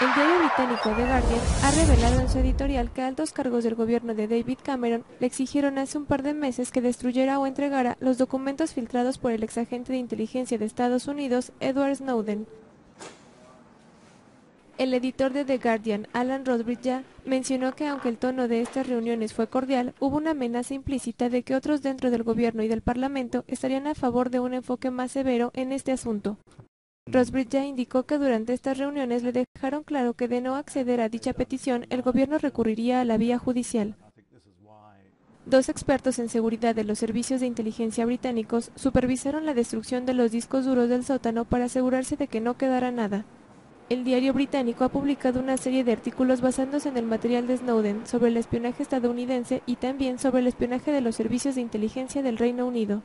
El diario británico The Guardian ha revelado en su editorial que altos cargos del gobierno de David Cameron le exigieron hace un par de meses que destruyera o entregara los documentos filtrados por el exagente de inteligencia de Estados Unidos, Edward Snowden. El editor de The Guardian, Alan Rodbridge, mencionó que aunque el tono de estas reuniones fue cordial, hubo una amenaza implícita de que otros dentro del gobierno y del Parlamento estarían a favor de un enfoque más severo en este asunto. Rosbridge indicó que durante estas reuniones le dejaron claro que de no acceder a dicha petición, el gobierno recurriría a la vía judicial. Dos expertos en seguridad de los servicios de inteligencia británicos supervisaron la destrucción de los discos duros del sótano para asegurarse de que no quedara nada. El diario británico ha publicado una serie de artículos basándose en el material de Snowden sobre el espionaje estadounidense y también sobre el espionaje de los servicios de inteligencia del Reino Unido.